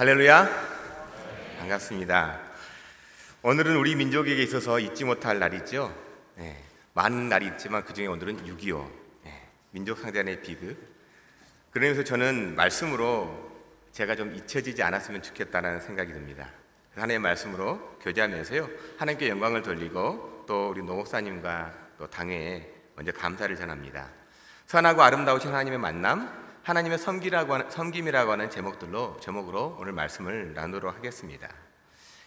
할렐루야. 반갑습니다. 오늘은 우리 민족에게 있어서 잊지 못할 날이죠. 네, 많은 날이 있지만 그 중에 오늘은 6.25 네, 민족상잔의 비극. 그러면서 저는 말씀으로 제가 좀 잊혀지지 않았으면 좋겠다는 생각이 듭니다. 하나님의 말씀으로 교제하면서요 하나님께 영광을 돌리고 또 우리 노목사님과 또 당회에 먼저 감사를 전합니다. 선하고 아름다우신 하나님의 만남, 하나님의 섬기라고 하는, 섬김이라고 하는 제목들로 제목으로 오늘 말씀을 나누도록 하겠습니다.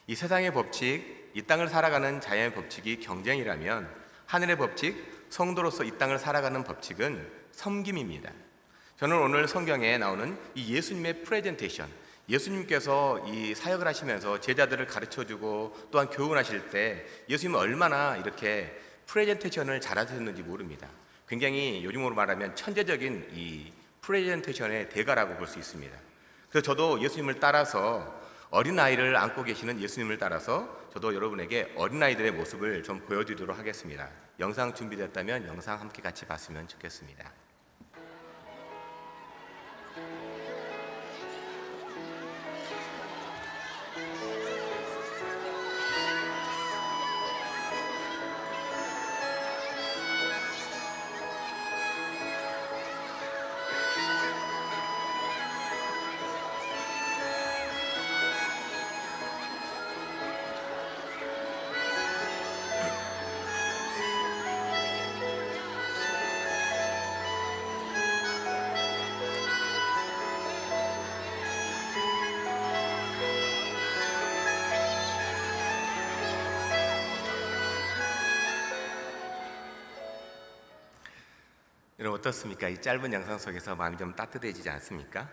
이 세상의 법칙, 이 땅을 살아가는 자연의 법칙이 경쟁이라면 하늘의 법칙, 성도로서 이 땅을 살아가는 법칙은 섬김입니다. 저는 오늘 성경에 나오는 이 예수님의 프레젠테이션, 예수님께서 이 사역을 하시면서 제자들을 가르쳐 주고 또한 교훈하실 때 예수님은 얼마나 이렇게 프레젠테이션을 잘 하셨는지 모릅니다. 굉장히 요즘으로 말하면 천재적인 이 프레젠테이션의 대가라고 볼 수 있습니다. 그래서 저도 예수님을 따라서 어린아이를 안고 계시는 예수님을 따라서 저도 여러분에게 어린아이들의 모습을 좀 보여드리도록 하겠습니다. 영상 준비됐다면 영상 함께 같이 봤으면 좋겠습니다. 어떻습니까? 이 짧은 영상 속에서 마음이 좀 따뜻해지지 않습니까?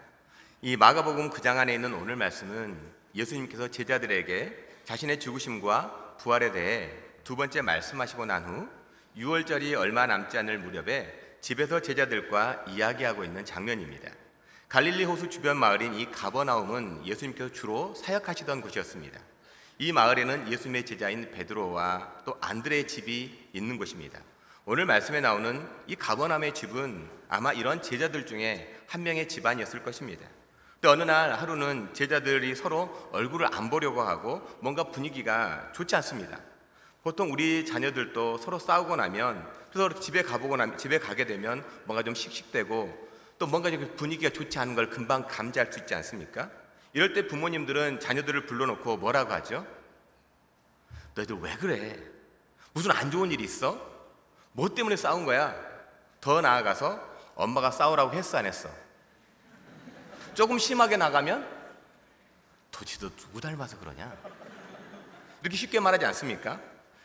이 마가복음 9장 안에 있는 오늘 말씀은 예수님께서 제자들에게 자신의 죽으심과 부활에 대해 두 번째 말씀하시고 난 후 6월절이 얼마 남지 않을 무렵에 집에서 제자들과 이야기하고 있는 장면입니다. 갈릴리 호수 주변 마을인 이 가버나움은 예수님께서 주로 사역하시던 곳이었습니다. 이 마을에는 예수님의 제자인 베드로와 또 안드레의 집이 있는 곳입니다. 오늘 말씀에 나오는 이 가버남의 집은 아마 이런 제자들 중에 한 명의 집안이었을 것입니다. 또 어느 날 하루는 제자들이 서로 얼굴을 안 보려고 하고 뭔가 분위기가 좋지 않습니다. 보통 우리 자녀들도 서로 싸우고 나면 서로 집에 가보고 나면 집에 가게 되면 뭔가 좀 씩씩대고 또 뭔가 좀 분위기가 좋지 않은 걸 금방 감지할 수 있지 않습니까? 이럴 때 부모님들은 자녀들을 불러놓고 뭐라고 하죠? 너희들 왜 그래? 무슨 안 좋은 일이 있어? 뭐 때문에 싸운 거야? 더 나아가서 엄마가 싸우라고 했어 안 했어? 조금 심하게 나가면 도대체 너 누구 닮아서 그러냐? 이렇게 쉽게 말하지 않습니까?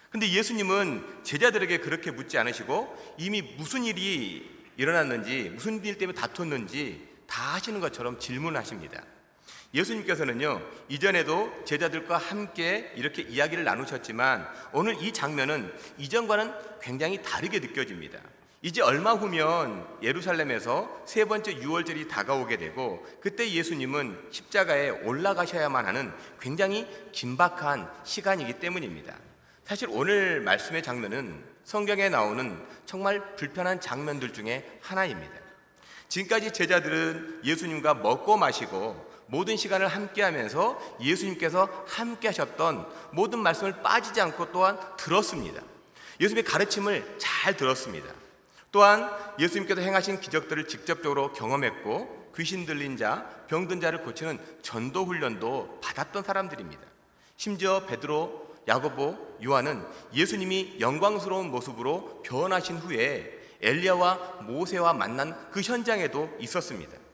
근데 예수님은 제자들에게 그렇게 묻지 않으시고 이미 무슨 일이 일어났는지 무슨 일 때문에 다퉜는지 다 하시는 것처럼 질문하십니다. 예수님께서는요, 이전에도 제자들과 함께 이렇게 이야기를 나누셨지만 오늘 이 장면은 이전과는 굉장히 다르게 느껴집니다. 이제 얼마 후면 예루살렘에서 세 번째 유월절이 다가오게 되고 그때 예수님은 십자가에 올라가셔야만 하는 굉장히 긴박한 시간이기 때문입니다. 사실 오늘 말씀의 장면은 성경에 나오는 정말 불편한 장면들 중에 하나입니다. 지금까지 제자들은 예수님과 먹고 마시고 모든 시간을 함께 하면서 예수님께서 함께 하셨던 모든 말씀을 빠지지 않고 또한 들었습니다. 예수님의 가르침을 잘 들었습니다. 또한 예수님께서 행하신 기적들을 직접적으로 경험했고 귀신 들린 자, 병든 자를 고치는 전도 훈련도 받았던 사람들입니다. 심지어 베드로, 야고보, 요한은 예수님이 영광스러운 모습으로 변하신 후에 엘리야와 모세와 만난 그 현장에도 있었습니다.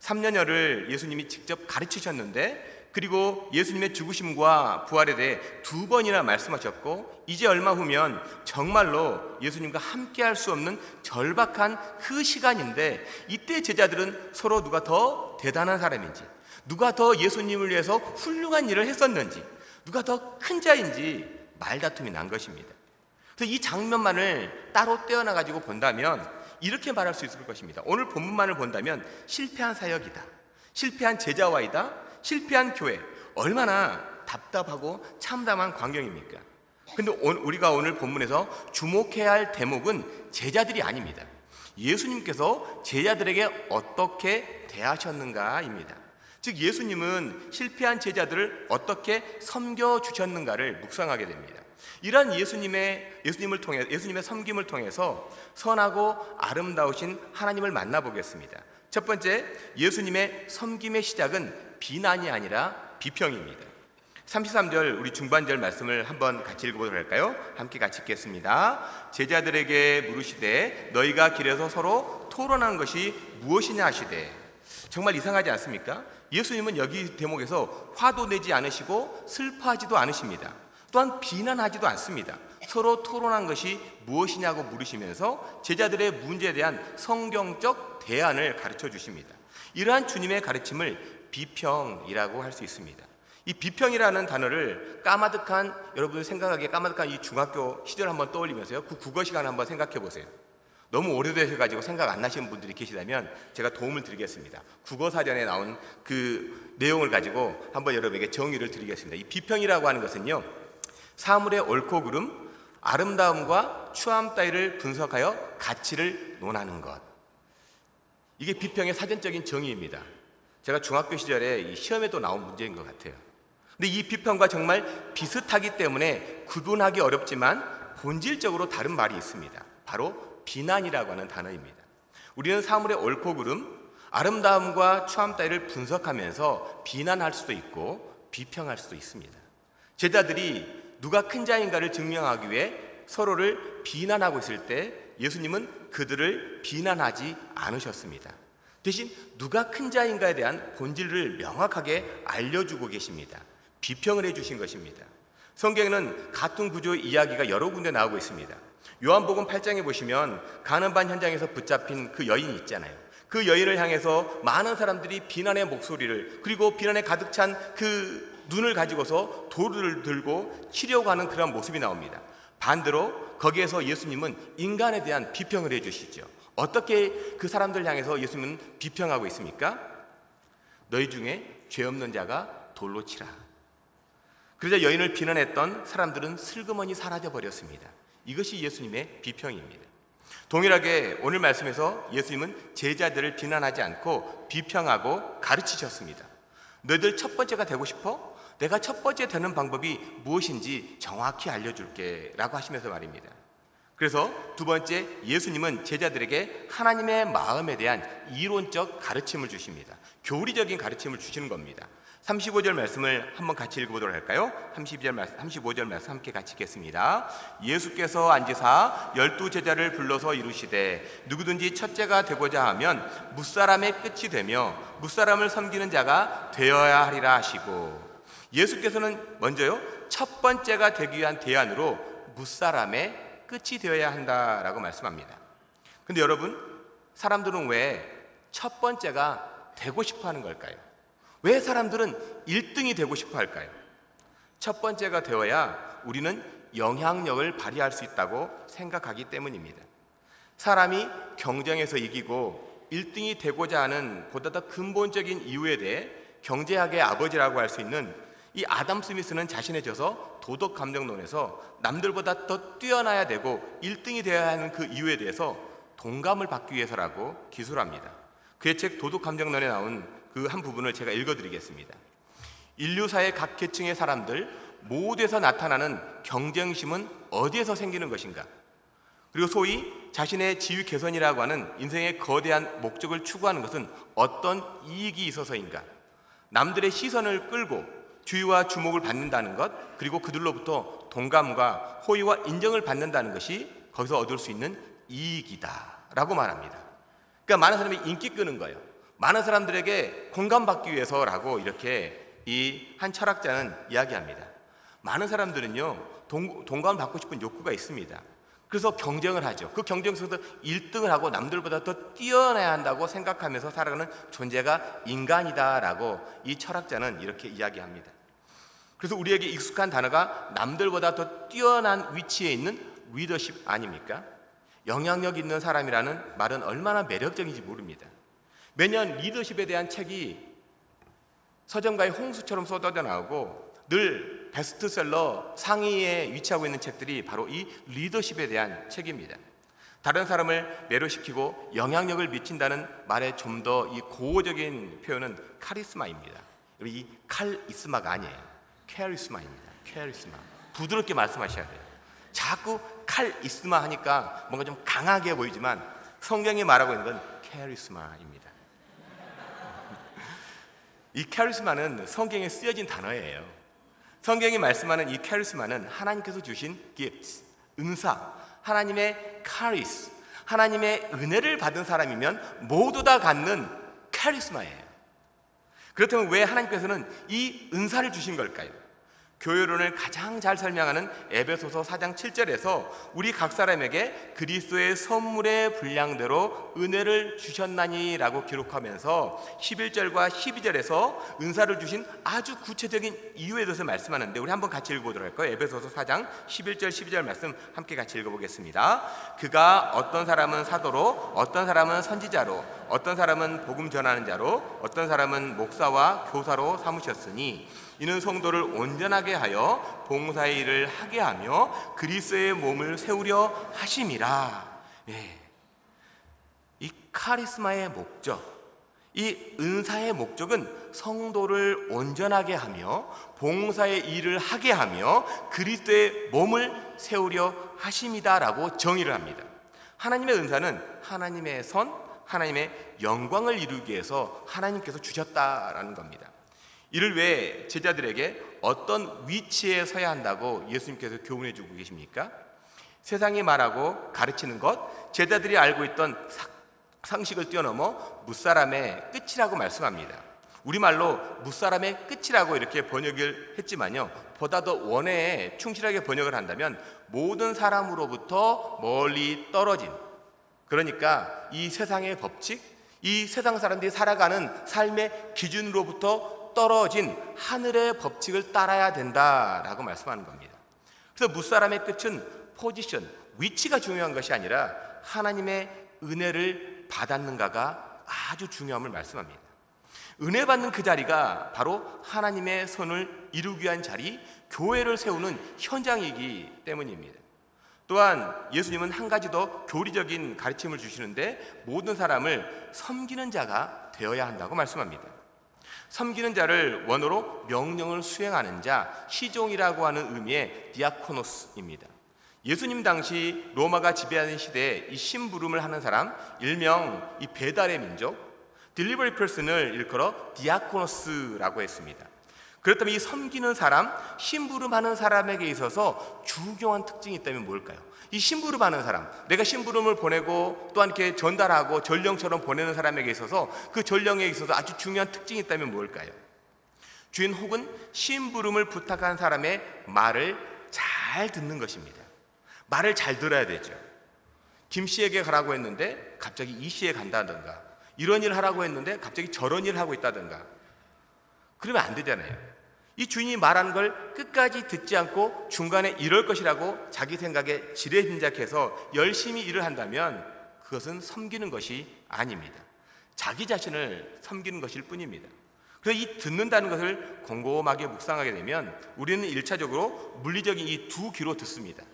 3년여를 예수님이 직접 가르치셨는데 그리고 예수님의 죽으심과 부활에 대해 두 번이나 말씀하셨고 이제 얼마 후면 정말로 예수님과 함께 할 수 없는 절박한 그 시간인데 이때 제자들은 서로 누가 더 대단한 사람인지 누가 더 예수님을 위해서 훌륭한 일을 했었는지 누가 더 큰 자인지 말다툼이 난 것입니다. 그래서 이 장면만을 따로 떼어나 가지고 본다면 이렇게 말할 수 있을 것입니다. 오늘 본문만을 본다면 실패한 사역이다. 실패한 제자와이다. 실패한 교회. 얼마나 답답하고 참담한 광경입니까? 근데 우리가 오늘 본문에서 주목해야 할 대목은 제자들이 아닙니다. 예수님께서 제자들에게 어떻게 대하셨는가입니다. 즉 예수님은 실패한 제자들을 어떻게 섬겨 주셨는가를 묵상하게 됩니다. 이러한 예수님의 예수님을 통해 예수님의 섬김을 통해서 선하고 아름다우신 하나님을 만나 보겠습니다. 첫 번째 예수님의 섬김의 시작은 비난이 아니라 비평입니다. 33절 우리 중반절 말씀을 한번 같이 읽어보도록 할까요? 함께 같이 읽겠습니다. 제자들에게 물으시되 너희가 길에서 서로 토론한 것이 무엇이냐 하시되 정말 이상하지 않습니까? 예수님은 여기 대목에서 화도 내지 않으시고 슬퍼하지도 않으십니다. 또한 비난하지도 않습니다. 서로 토론한 것이 무엇이냐고 물으시면서 제자들의 문제에 대한 성경적 대안을 가르쳐 주십니다. 이러한 주님의 가르침을 비평이라고 할 수 있습니다. 이 비평이라는 단어를 까마득한 여러분 생각하기에 까마득한 이 중학교 시절 한번 떠올리면서요. 그 국어 시간 한번 생각해 보세요. 너무 오래되셔가지고 생각 안 나시는 분들이 계시다면 제가 도움을 드리겠습니다. 국어 사전에 나온 그 내용을 가지고 한번 여러분에게 정의를 드리겠습니다. 이 비평이라고 하는 것은요, 사물의 옳고 그름, 아름다움과 추함 따위를 분석하여 가치를 논하는 것. 이게 비평의 사전적인 정의입니다. 제가 중학교 시절에 이 시험에도 나온 문제인 것 같아요. 근데 이 비평과 정말 비슷하기 때문에 구분하기 어렵지만 본질적으로 다른 말이 있습니다. 바로 비난이라고 하는 단어입니다. 우리는 사물의 옳고 그름, 아름다움과 추함 따위를 분석하면서 비난할 수도 있고 비평할 수도 있습니다. 제자들이 누가 큰 자인가를 증명하기 위해 서로를 비난하고 있을 때 예수님은 그들을 비난하지 않으셨습니다. 대신 누가 큰 자인가에 대한 본질을 명확하게 알려주고 계십니다. 비평을 해주신 것입니다. 성경에는 같은 구조의 이야기가 여러 군데 나오고 있습니다. 요한복음 8장에 보시면 가는 반 현장에서 붙잡힌 그 여인 있잖아요. 그 여인을 향해서 많은 사람들이 비난의 목소리를 그리고 비난에 가득 찬 그 눈을 가지고서 돌을 들고 치려고 하는 그런 모습이 나옵니다. 반대로 거기에서 예수님은 인간에 대한 비평을 해주시죠. 어떻게 그 사람들 향해서 예수님은 비평하고 있습니까? 너희 중에 죄 없는 자가 돌로 치라. 그러자 여인을 비난했던 사람들은 슬그머니 사라져 버렸습니다. 이것이 예수님의 비평입니다. 동일하게 오늘 말씀에서 예수님은 제자들을 비난하지 않고 비평하고 가르치셨습니다. 너희들 첫 번째가 되고 싶어? 내가 첫 번째 되는 방법이 무엇인지 정확히 알려줄게 라고 하시면서 말입니다. 그래서 두 번째 예수님은 제자들에게 하나님의 마음에 대한 이론적 가르침을 주십니다. 교리적인 가르침을 주시는 겁니다. 35절 말씀을 한번 같이 읽어보도록 할까요? 32절 말씀, 35절 말씀 함께 같이 읽겠습니다. 예수께서 앉으사 열두 제자를 불러서 이루시되 누구든지 첫째가 되고자 하면 무사람의 끝이 되며 무사람을 섬기는 자가 되어야 하리라 하시고 예수께서는 먼저요 첫 번째가 되기 위한 대안으로 무사람의 끝이 되어야 한다라고 말씀합니다. 근데 여러분 사람들은 왜 첫 번째가 되고 싶어 하는 걸까요? 왜 사람들은 1등이 되고 싶어 할까요? 첫 번째가 되어야 우리는 영향력을 발휘할 수 있다고 생각하기 때문입니다. 사람이 경쟁에서 이기고 1등이 되고자 하는 보다 더 근본적인 이유에 대해 경제학의 아버지라고 할 수 있는 이 아담 스미스는 자신의 저서 도덕 감정론에서 남들보다 더 뛰어나야 되고 1등이 되어야 하는 그 이유에 대해서 동감을 받기 위해서라고 기술합니다. 그의 책 도덕 감정론에 나온 그 한 부분을 제가 읽어 드리겠습니다. 인류사의 각 계층의 사람들 모두에서 나타나는 경쟁심은 어디에서 생기는 것인가? 그리고 소위 자신의 지위 개선이라고 하는 인생의 거대한 목적을 추구하는 것은 어떤 이익이 있어서인가? 남들의 시선을 끌고 주의와 주목을 받는다는 것, 그리고 그들로부터 동감과 호의와 인정을 받는다는 것이 거기서 얻을 수 있는 이익이다라고 말합니다. 그러니까 많은 사람이 인기 끄는 거예요. 많은 사람들에게 공감받기 위해서라고 이렇게 이 한 철학자는 이야기합니다. 많은 사람들은요 동, 동감을 받고 싶은 욕구가 있습니다. 그래서 경쟁을 하죠. 그 경쟁 속에서 1등을 하고 남들보다 더 뛰어나야 한다고 생각하면서 살아가는 존재가 인간이다라고 이 철학자는 이렇게 이야기합니다. 그래서 우리에게 익숙한 단어가 남들보다 더 뛰어난 위치에 있는 리더십 아닙니까? 영향력 있는 사람이라는 말은 얼마나 매력적인지 모릅니다. 매년 리더십에 대한 책이 서점가의 홍수처럼 쏟아져 나오고 늘 베스트셀러 상위에 위치하고 있는 책들이 바로 이 리더십에 대한 책입니다. 다른 사람을 매료시키고 영향력을 미친다는 말의 좀 더 이 고어적인 표현은 카리스마입니다. 이 칼이스마가 아니에요. 캐리스마입니다. 캐리스마. 부드럽게 말씀하셔야 돼요. 자꾸 칼이스마 하니까 뭔가 좀 강하게 보이지만 성경이 말하고 있는 건 캐리스마입니다. 이 캐리스마는 성경에 쓰여진 단어예요. 성경이 말씀하는 이 캐리스마는 하나님께서 주신 gifts, 은사, 하나님의 카리스, 하나님의 은혜를 받은 사람이면 모두 다 갖는 카리스마예요. 그렇다면 왜 하나님께서는 이 은사를 주신 걸까요? 교회론을 가장 잘 설명하는 에베소서 4장 7절에서 우리 각 사람에게 그리스도의 선물의 분량대로 은혜를 주셨나니라고 기록하면서 11절과 12절에서 은사를 주신 아주 구체적인 이유에 대해서 말씀하는데 우리 한번 같이 읽어보도록 할까요? 에베소서 4장 11절 12절 말씀 함께 같이 읽어보겠습니다. 그가 어떤 사람은 사도로 어떤 사람은 선지자로 어떤 사람은 복음 전하는 자로 어떤 사람은 목사와 교사로 삼으셨으니 이는 성도를 온전하게 하여 봉사의 일을 하게 하며 그리스도의 몸을 세우려 하심이라. 예. 이 카리스마의 목적, 이 은사의 목적은 성도를 온전하게 하며 봉사의 일을 하게 하며 그리스도의 몸을 세우려 하심이다라고 정의를 합니다. 하나님의 은사는 하나님의 선, 하나님의 영광을 이루기 위해서 하나님께서 주셨다라는 겁니다. 이를 왜 제자들에게 어떤 위치에 서야 한다고 예수님께서 교훈해 주고 계십니까? 세상이 말하고 가르치는 것, 제자들이 알고 있던 상식을 뛰어넘어 무사람의 끝이라고 말씀합니다. 우리말로 무사람의 끝이라고 이렇게 번역을 했지만요. 보다 더 원해에 충실하게 번역을 한다면 모든 사람으로부터 멀리 떨어진 그러니까 이 세상의 법칙, 이 세상 사람들이 살아가는 삶의 기준으로부터 떨어진 하늘의 법칙을 따라야 된다라고 말씀하는 겁니다. 그래서 무사람의 끝은 포지션, 위치가 중요한 것이 아니라 하나님의 은혜를 받았는가가 아주 중요함을 말씀합니다. 은혜 받는 그 자리가 바로 하나님의 선을 이루기 위한 자리, 교회를 세우는 현장이기 때문입니다. 또한 예수님은 한 가지 더 교리적인 가르침을 주시는데 모든 사람을 섬기는 자가 되어야 한다고 말씀합니다. 섬기는 자를 원어로 명령을 수행하는 자, 시종이라고 하는 의미의 디아코노스입니다. 예수님 당시 로마가 지배하는 시대에 이 심부름을 하는 사람, 일명 이 배달의 민족, delivery person을 일컬어 디아코노스라고 했습니다. 그렇다면 이 섬기는 사람, 심부름하는 사람에게 있어서 중요한 특징이 있다면 뭘까요? 이 심부름하는 사람, 내가 심부름을 보내고 또한 이렇게 전달하고 전령처럼 보내는 사람에게 있어서 그 전령에 있어서 아주 중요한 특징이 있다면 뭘까요? 주인 혹은 심부름을 부탁한 사람의 말을 잘 듣는 것입니다. 말을 잘 들어야 되죠. 김 씨에게 가라고 했는데 갑자기 이 씨에 간다든가 이런 일 하라고 했는데 갑자기 저런 일을 하고 있다든가 그러면 안 되잖아요. 이 주인이 말하는 걸 끝까지 듣지 않고 중간에 이럴 것이라고 자기 생각에 지레짐작해서 열심히 일을 한다면 그것은 섬기는 것이 아닙니다. 자기 자신을 섬기는 것일 뿐입니다. 그래서 이 듣는다는 것을 곰곰하게 묵상하게 되면 우리는 일차적으로 물리적인 이 두 귀로 듣습니다.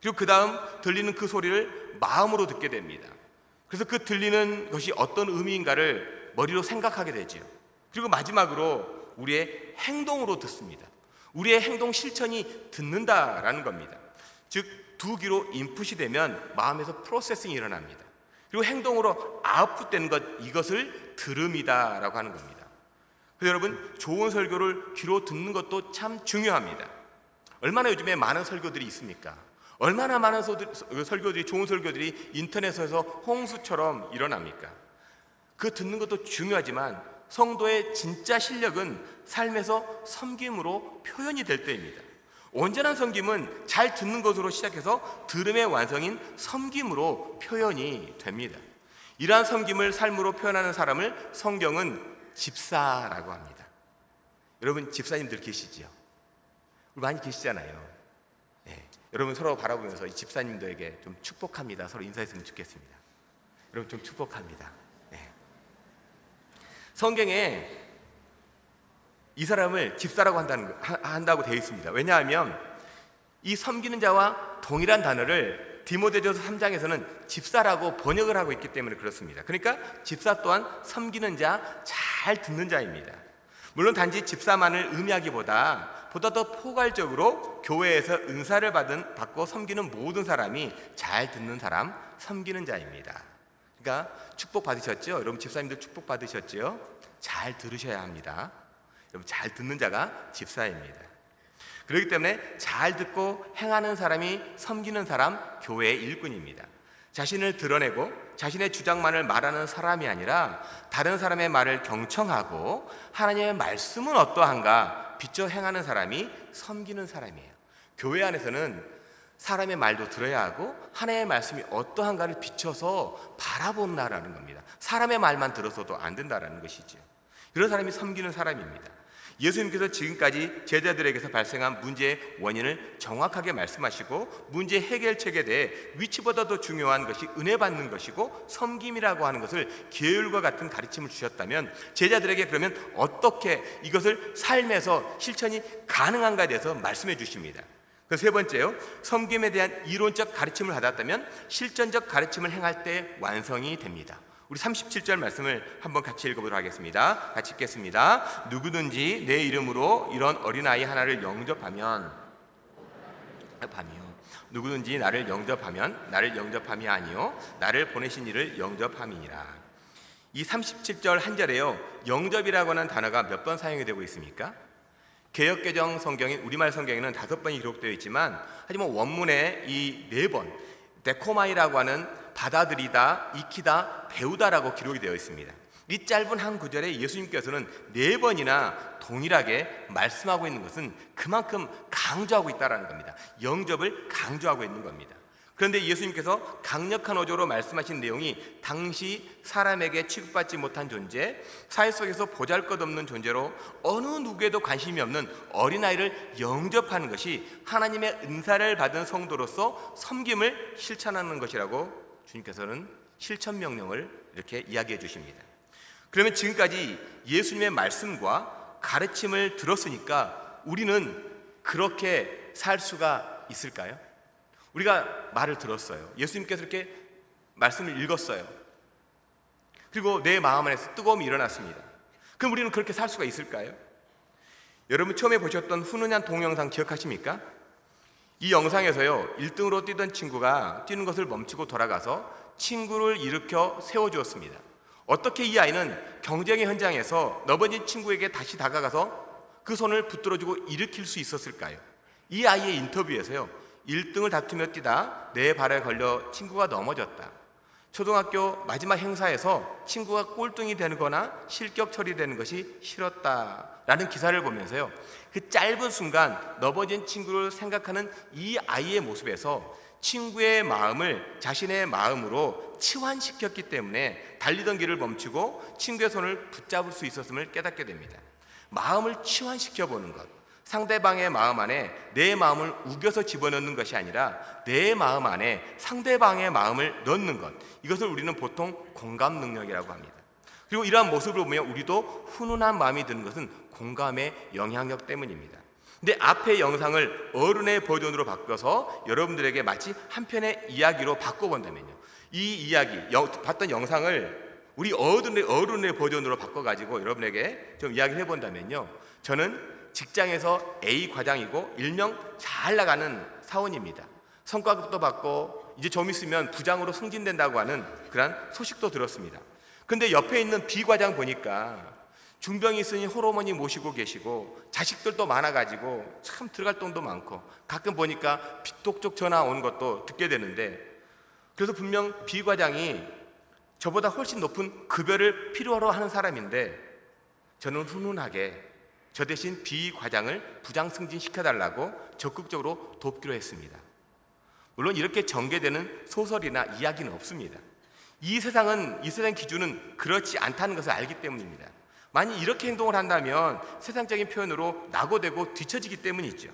그리고 그 다음 들리는 그 소리를 마음으로 듣게 됩니다. 그래서 그 들리는 것이 어떤 의미인가를 머리로 생각하게 되지요. 그리고 마지막으로 우리의 행동으로 듣습니다. 우리의 행동 실천이 듣는다라는 겁니다. 즉, 두 귀로 인풋이 되면 마음에서 프로세싱이 일어납니다. 그리고 행동으로 아웃풋되는 것, 이것을 들음이다라고 하는 겁니다. 그래서 여러분, 좋은 설교를 귀로 듣는 것도 참 중요합니다. 얼마나 요즘에 많은 설교들이 있습니까? 얼마나 많은 설교들이, 좋은 설교들이 인터넷에서 홍수처럼 일어납니까? 그 듣는 것도 중요하지만 성도의 진짜 실력은 삶에서 섬김으로 표현이 될 때입니다. 온전한 섬김은 잘 듣는 것으로 시작해서 들음의 완성인 섬김으로 표현이 됩니다. 이러한 섬김을 삶으로 표현하는 사람을 성경은 집사라고 합니다. 여러분 집사님들 계시지요? 많이 계시잖아요. 네. 여러분 서로 바라보면서 이 집사님들에게 좀 축복합니다. 서로 인사했으면 좋겠습니다. 여러분 좀 축복합니다. 성경에 이 사람을 집사라고 한다는, 한다고 되어 있습니다. 왜냐하면 이 섬기는 자와 동일한 단어를 디모데전서 3장에서는 집사라고 번역을 하고 있기 때문에 그렇습니다. 그러니까 집사 또한 섬기는 자, 잘 듣는 자입니다. 물론 단지 집사만을 의미하기보다 보다 더 포괄적으로 교회에서 은사를 받은 받고 섬기는 모든 사람이 잘 듣는 사람, 섬기는 자입니다. 그러니까 축복 받으셨죠? 여러분 집사님들 축복 받으셨죠? 잘 들으셔야 합니다. 여러분 잘 듣는 자가 집사입니다. 그렇기 때문에 잘 듣고 행하는 사람이 섬기는 사람, 교회의 일꾼입니다. 자신을 드러내고 자신의 주장만을 말하는 사람이 아니라 다른 사람의 말을 경청하고 하나님의 말씀은 어떠한가 비춰 행하는 사람이 섬기는 사람이에요. 교회 안에서는 사람의 말도 들어야 하고 하나님의 말씀이 어떠한가를 비춰서 바라본다라는 겁니다. 사람의 말만 들어서도 안 된다라는 것이죠. 그런 사람이 섬기는 사람입니다. 예수님께서 지금까지 제자들에게서 발생한 문제의 원인을 정확하게 말씀하시고 문제 해결책에 대해 위치보다 더 중요한 것이 은혜 받는 것이고 섬김이라고 하는 것을 계율과 같은 가르침을 주셨다면 제자들에게 그러면 어떻게 이것을 삶에서 실천이 가능한가에 대해서 말씀해 주십니다. 그 세 번째요. 섬김에 대한 이론적 가르침을 받았다면 실전적 가르침을 행할 때 완성이 됩니다. 우리 37절 말씀을 한번 같이 읽어보도록 하겠습니다. 같이 읽겠습니다. 누구든지 내 이름으로 이런 어린아이 하나를 영접하면 밤이요. 누구든지 나를 영접하면 나를 영접함이 아니요 나를 보내신 이를 영접함이니라. 이 37절 한 절에요. 영접이라고 하는 단어가 몇 번 사용이 되고 있습니까? 개혁개정 성경인 우리말 성경에는 다섯 번이 기록되어 있지만 하지만 원문에 이 네 번 데코마이라고 하는 받아들이다, 익히다, 배우다라고 기록이 되어 있습니다. 이 짧은 한 구절에 예수님께서는 네 번이나 동일하게 말씀하고 있는 것은 그만큼 강조하고 있다는 겁니다. 영접을 강조하고 있는 겁니다. 그런데 예수님께서 강력한 어조로 말씀하신 내용이 당시 사람에게 취급받지 못한 존재, 사회 속에서 보잘 것 없는 존재로 어느 누구에도 관심이 없는 어린아이를 영접하는 것이 하나님의 은사를 받은 성도로서 섬김을 실천하는 것이라고 주님께서는 실천 명령을 이렇게 이야기해 주십니다. 그러면 지금까지 예수님의 말씀과 가르침을 들었으니까 우리는 그렇게 살 수가 있을까요? 우리가 말을 들었어요. 예수님께서 이렇게 말씀을 읽었어요. 그리고 내 마음 안에서 뜨거움이 일어났습니다. 그럼 우리는 그렇게 살 수가 있을까요? 여러분 처음에 보셨던 훈훈한 동영상 기억하십니까? 이 영상에서요 1등으로 뛰던 친구가 뛰는 것을 멈추고 돌아가서 친구를 일으켜 세워주었습니다. 어떻게 이 아이는 경쟁의 현장에서 넘어진 친구에게 다시 다가가서 그 손을 붙들어주고 일으킬 수 있었을까요? 이 아이의 인터뷰에서요 1등을 다투며 뛰다 내 발에 걸려 친구가 넘어졌다. 초등학교 마지막 행사에서 친구가 꼴등이 되거나 실격 처리되는 것이 싫었다 라는 기사를 보면서요. 그 짧은 순간 넘어진 친구를 생각하는 이 아이의 모습에서 친구의 마음을 자신의 마음으로 치환시켰기 때문에 달리던 길을 멈추고 친구의 손을 붙잡을 수 있었음을 깨닫게 됩니다. 마음을 치환시켜 보는 것. 상대방의 마음 안에 내 마음을 우겨서 집어넣는 것이 아니라 내 마음 안에 상대방의 마음을 넣는 것. 이것을 우리는 보통 공감 능력이라고 합니다. 그리고 이러한 모습을 보면 우리도 훈훈한 마음이 드는 것은 공감의 영향력 때문입니다. 근데 앞의 영상을 어른의 버전으로 바꿔서 여러분들에게 마치 한 편의 이야기로 바꿔본다면요. 이 이야기, 봤던 영상을 우리 어른의, 어른의 버전으로 바꿔가지고 여러분에게 좀 이야기를 해본다면요. 저는 직장에서 A 과장이고 일명 잘 나가는 사원입니다. 성과급도 받고 이제 좀 있으면 부장으로 승진된다고 하는 그런 소식도 들었습니다. 근데 옆에 있는 B 과장 보니까 중병이 있으니 호르몬이 모시고 계시고 자식들도 많아가지고 참 들어갈 돈도 많고 가끔 보니까 빚독촉 전화 온 것도 듣게 되는데 그래서 분명 B 과장이 저보다 훨씬 높은 급여를 필요로 하는 사람인데 저는 훈훈하게 저 대신 B 과장을 부장 승진 시켜달라고 적극적으로 돕기로 했습니다. 물론 이렇게 전개되는 소설이나 이야기는 없습니다. 이 세상은 이 세상 기준은 그렇지 않다는 것을 알기 때문입니다. 만약 이렇게 행동을 한다면 세상적인 표현으로 낙오되고 뒤처지기 때문이죠.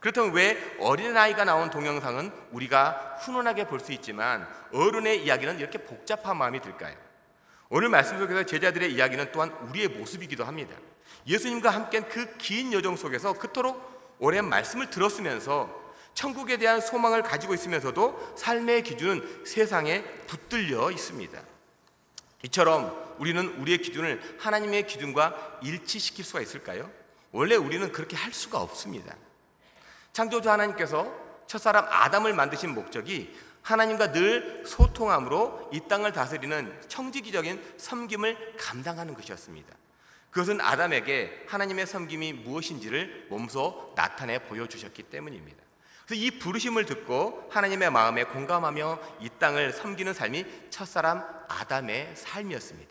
그렇다면 왜 어린아이가 나온 동영상은 우리가 훈훈하게 볼 수 있지만 어른의 이야기는 이렇게 복잡한 마음이 들까요? 오늘 말씀 속에서 제자들의 이야기는 또한 우리의 모습이기도 합니다. 예수님과 함께 그긴 여정 속에서 그토록 오랜 말씀을 들었으면서 천국에 대한 소망을 가지고 있으면서도 삶의 기준은 세상에 붙들려 있습니다. 이처럼 우리는 우리의 기준을 하나님의 기준과 일치시킬 수가 있을까요? 원래 우리는 그렇게 할 수가 없습니다. 창조주 하나님께서 첫사람 아담을 만드신 목적이 하나님과 늘 소통함으로 이 땅을 다스리는 청지기적인 섬김을 감당하는 것이었습니다. 그것은 아담에게 하나님의 섬김이 무엇인지를 몸소 나타내 보여주셨기 때문입니다. 그래서 이 부르심을 듣고 하나님의 마음에 공감하며 이 땅을 섬기는 삶이 첫사람 아담의 삶이었습니다.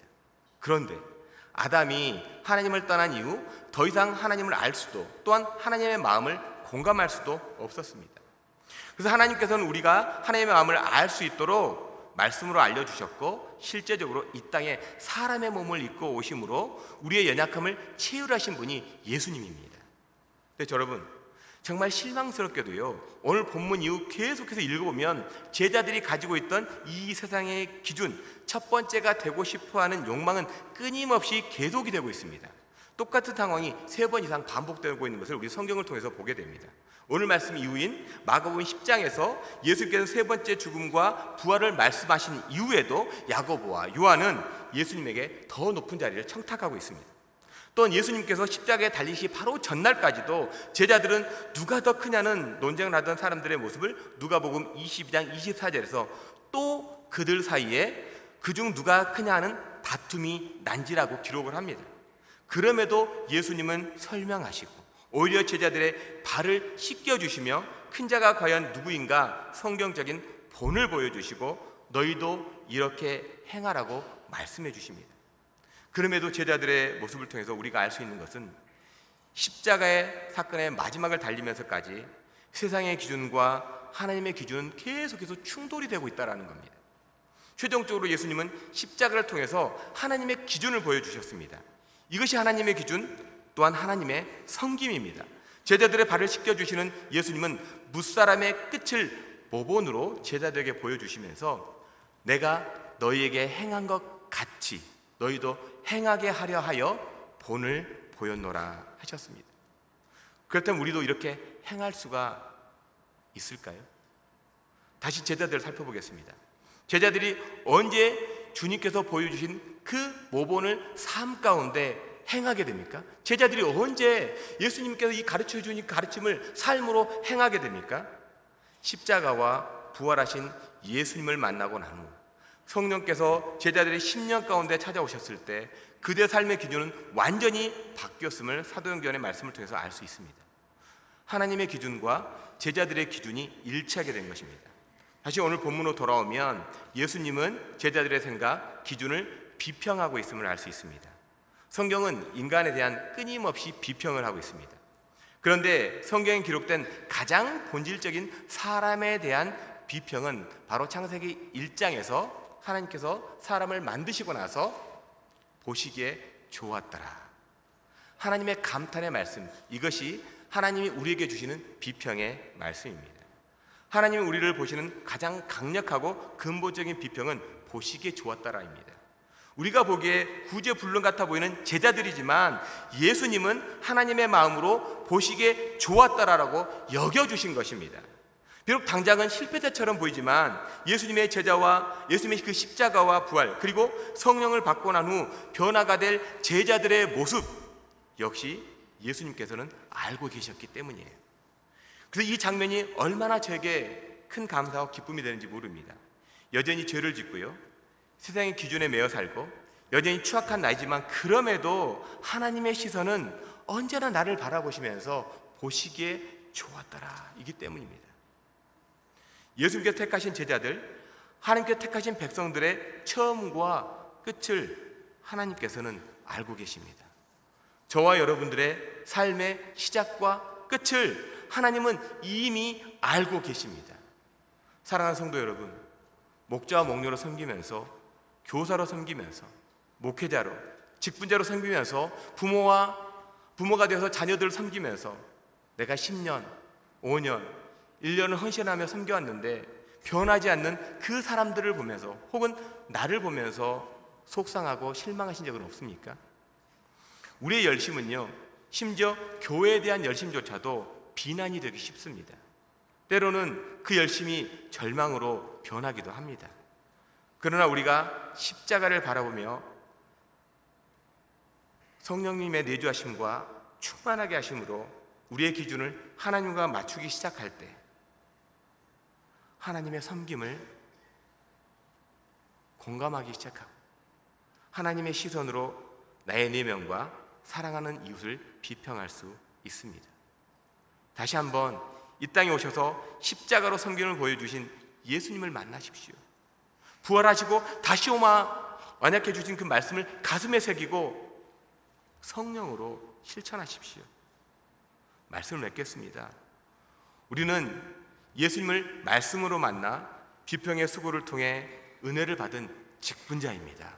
그런데 아담이 하나님을 떠난 이후 더 이상 하나님을 알 수도 또한 하나님의 마음을 공감할 수도 없었습니다. 그래서 하나님께서는 우리가 하나님의 마음을 알 수 있도록 말씀으로 알려주셨고 실제적으로 이 땅에 사람의 몸을 입고 오심으로 우리의 연약함을 채울하신 분이 예수님입니다. 네, 여러분 정말 실망스럽게도요 오늘 본문 이후 계속해서 읽어보면 제자들이 가지고 있던 이 세상의 기준 첫 번째가 되고 싶어하는 욕망은 끊임없이 계속이 되고 있습니다. 똑같은 상황이 세 번 이상 반복되고 있는 것을 우리 성경을 통해서 보게 됩니다. 오늘 말씀 이후인 마가복음 10장에서 예수께서 세 번째 죽음과 부활을 말씀하신 이후에도 야고보와 요한은 예수님에게 더 높은 자리를 청탁하고 있습니다. 또한 예수님께서 십자가에 달리시 바로 전날까지도 제자들은 누가 더 크냐는 논쟁을 하던 사람들의 모습을 누가복음 22장 24절에서 또 그들 사이에 그중 누가 크냐 하는 다툼이 난지라고 기록을 합니다. 그럼에도 예수님은 설명하시고 오히려 제자들의 발을 씻겨주시며 큰 자가 과연 누구인가 성경적인 본을 보여주시고 너희도 이렇게 행하라고 말씀해 주십니다. 그럼에도 제자들의 모습을 통해서 우리가 알 수 있는 것은 십자가의 사건의 마지막을 달리면서까지 세상의 기준과 하나님의 기준은 계속해서 충돌이 되고 있다는 겁니다. 최종적으로 예수님은 십자가를 통해서 하나님의 기준을 보여주셨습니다. 이것이 하나님의 기준 또한 하나님의 성김입니다. 제자들의 발을 씻겨주시는 예수님은 무사람의 끝을 모본으로 제자들에게 보여주시면서 내가 너희에게 행한 것 같이 너희도 행하게 하려 하여 본을 보였노라 하셨습니다. 그렇다면 우리도 이렇게 행할 수가 있을까요? 다시 제자들을 살펴보겠습니다. 제자들이 언제 주님께서 보여주신 그 모본을 삶 가운데 행하게 됩니까? 제자들이 언제 예수님께서 이 가르쳐 주신 가르침을 삶으로 행하게 됩니까? 십자가와 부활하신 예수님을 만나고 난 후 성령께서 제자들의 10년 가운데 찾아오셨을 때 그대 삶의 기준은 완전히 바뀌었음을 사도행전의 말씀을 통해서 알 수 있습니다. 하나님의 기준과 제자들의 기준이 일치하게 된 것입니다. 다시 오늘 본문으로 돌아오면 예수님은 제자들의 생각, 기준을 비평하고 있음을 알 수 있습니다. 성경은 인간에 대한 끊임없이 비평을 하고 있습니다. 그런데 성경에 기록된 가장 본질적인 사람에 대한 비평은 바로 창세기 1장에서 하나님께서 사람을 만드시고 나서 보시기에 좋았더라. 하나님의 감탄의 말씀, 이것이 하나님이 우리에게 주시는 비평의 말씀입니다. 하나님이 우리를 보시는 가장 강력하고 근본적인 비평은 보시기에 좋았다라입니다. 우리가 보기에 구제불능 같아 보이는 제자들이지만 예수님은 하나님의 마음으로 보시기에 좋았다라고 여겨주신 것입니다. 비록 당장은 실패자처럼 보이지만 예수님의 제자와 예수님의 그 십자가와 부활 그리고 성령을 받고 난 후 변화가 될 제자들의 모습 역시 예수님께서는 알고 계셨기 때문이에요. 그래서 이 장면이 얼마나 저에게 큰 감사와 기쁨이 되는지 모릅니다. 여전히 죄를 짓고요. 세상의 기준에 매여 살고 여전히 추악한 나이지만 그럼에도 하나님의 시선은 언제나 나를 바라보시면서 보시기에 좋았더라 이기 때문입니다. 예수님께서 택하신 제자들, 하나님께서 택하신 백성들의 처음과 끝을 하나님께서는 알고 계십니다. 저와 여러분들의 삶의 시작과 끝을 하나님은 이미 알고 계십니다. 사랑하는 성도 여러분, 목자와 목녀로 섬기면서 교사로 섬기면서 목회자로 직분자로 섬기면서 부모와 부모가 되어서 자녀들을 섬기면서 내가 10년, 5년, 1년을 헌신하며 섬겨왔는데 변하지 않는 그 사람들을 보면서 혹은 나를 보면서 속상하고 실망하신 적은 없습니까? 우리의 열심은요, 심지어 교회에 대한 열심조차도 비난이 되기 쉽습니다. 때로는 그 열심이 절망으로 변하기도 합니다. 그러나 우리가 십자가를 바라보며 성령님의 내주하심과 충만하게 하심으로 우리의 기준을 하나님과 맞추기 시작할 때 하나님의 섬김을 공감하기 시작하고 하나님의 시선으로 나의 내면과 사랑하는 이웃을 비평할 수 있습니다. 다시 한번 이 땅에 오셔서 십자가로 성경을 보여주신 예수님을 만나십시오. 부활하시고 다시 오마 완약해 주신 그 말씀을 가슴에 새기고 성령으로 실천하십시오. 말씀을 맺겠습니다. 우리는 예수님을 말씀으로 만나 비평의 수고를 통해 은혜를 받은 직분자입니다.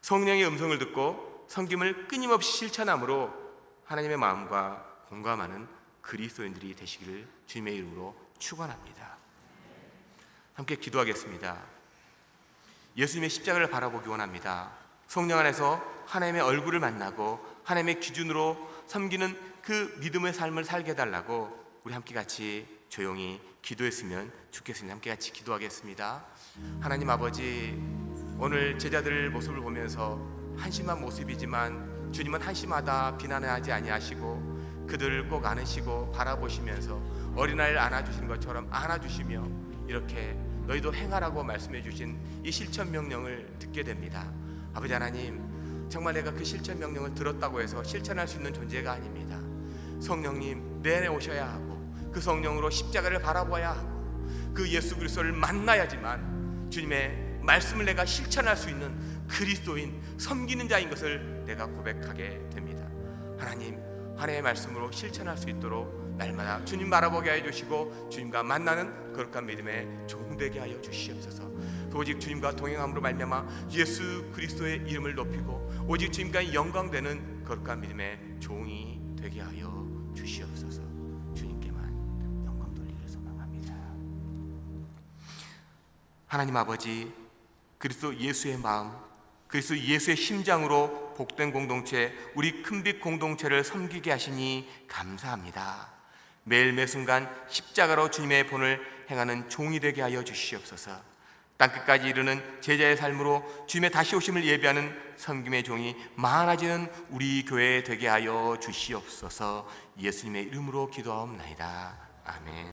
성령의 음성을 듣고 성김을 끊임없이 실천함으로 하나님의 마음과 공감하는 그리스도인들이 되시기를 주님의 이름으로 축원합니다. 함께 기도하겠습니다. 예수님의 십자가를 바라보기 원합니다. 성령 안에서 하나님의 얼굴을 만나고 하나님의 기준으로 섬기는 그 믿음의 삶을 살게 해달라고 우리 함께 같이 조용히 기도했으면 좋겠습니다. 함께 같이 기도하겠습니다. 하나님 아버지, 오늘 제자들 모습을 보면서 한심한 모습이지만 주님은 한심하다 비난하지 아니하시고 그들을 꼭 안으시고 바라보시면서 어린아이를 안아주시는 것처럼 안아주시며 이렇게 너희도 행하라고 말씀해 주신 이 실천 명령을 듣게 됩니다. 아버지 하나님, 정말 내가 그 실천 명령을 들었다고 해서 실천할 수 있는 존재가 아닙니다. 성령님 내 안에 오셔야 하고 그 성령으로 십자가를 바라봐야 하고 그 예수 그리스도를 만나야지만 주님의 말씀을 내가 실천할 수 있는 그리스도인 섬기는 자인 것을 내가 고백하게 됩니다. 하나님 하나님의 말씀으로 실천할 수 있도록 날마다 주님 바라보게 하여 주시고 주님과 만나는 거룩한 믿음의 종되게 하여 주시옵소서. 오직 주님과 동행함으로 말미암아 예수 그리스도의 이름을 높이고 오직 주님과 영광되는 거룩한 믿음의 종이 되게 하여 주시옵소서. 주님께만 영광 돌리기를 소망합니다. 하나님 아버지 그리스도 예수의 마음 그리스도 예수의 심장으로 복된 공동체 우리 큰빛 공동체를 섬기게 하시니 감사합니다. 매일 매 순간 십자가로 주님의 본을 행하는 종이 되게 하여 주시옵소서. 땅끝까지 이르는 제자의 삶으로 주님의 다시 오심을 예비하는 섬김의 종이 많아지는 우리 교회 되게 하여 주시옵소서. 예수님의 이름으로 기도하옵나이다. 아멘.